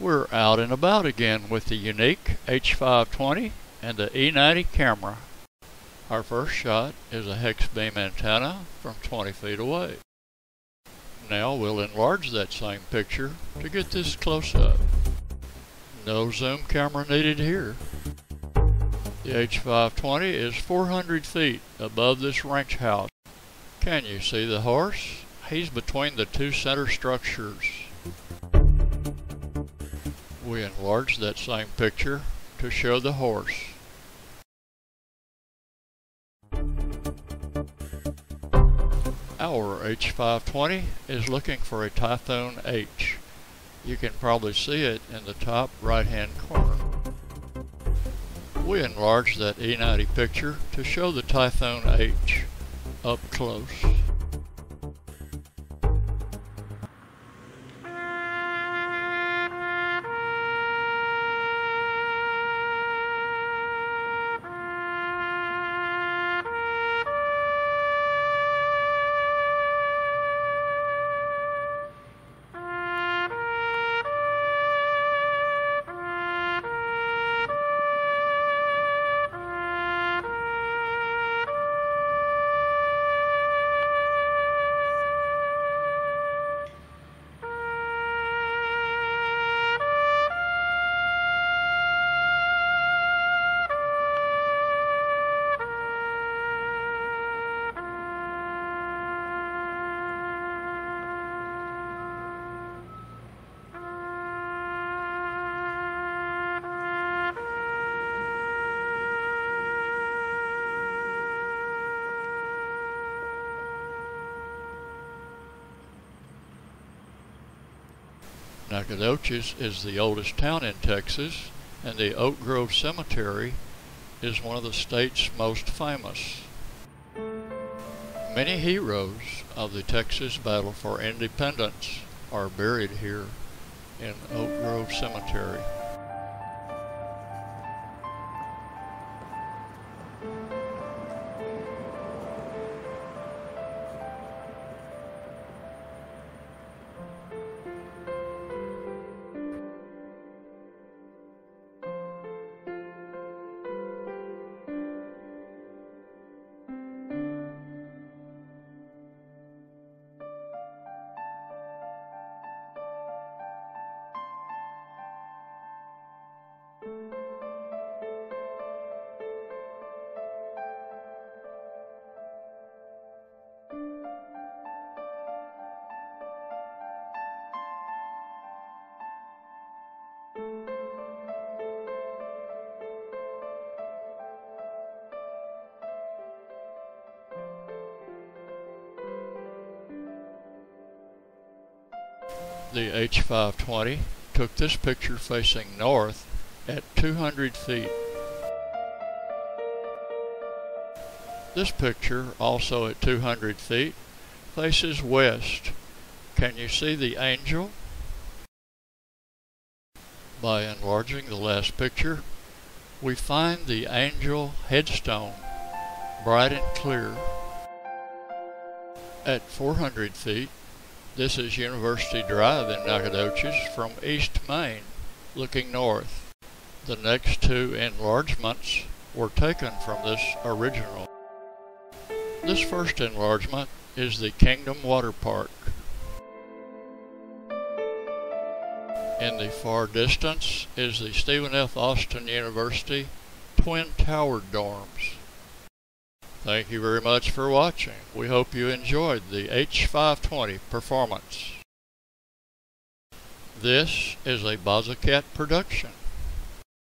We're out and about again with the Yuneec H520 and the E90 camera. Our first shot is a hex beam antenna from 20 feet away. Now we'll enlarge that same picture to get this close up. No zoom camera needed here. The H520 is 400 feet above this ranch house. Can you see the horse? He's between the two center structures. We enlarge that same picture to show the horse. Our H520 is looking for a Typhoon H. You can probably see it in the top right hand corner. We enlarge that E90 picture to show the Typhoon H up close. Nacogdoches is the oldest town in Texas, and the Oak Grove Cemetery is one of the state's most famous. Many heroes of the Texas battle for independence are buried here in Oak Grove Cemetery. The H520 took this picture facing north at 200 feet. This picture, also at 200 feet, faces west. Can you see the angel? By enlarging the last picture, we find the angel headstone, bright and clear. At 400 feet, this is University Drive in Nacogdoches from East Main, looking north. The next two enlargements were taken from this original. This first enlargement is the Kingdom Water Park. In the far distance is the Stephen F. Austin University Twin Tower Dorms. Thank you very much for watching. We hope you enjoyed the H520 performance. This is a Bazacat production.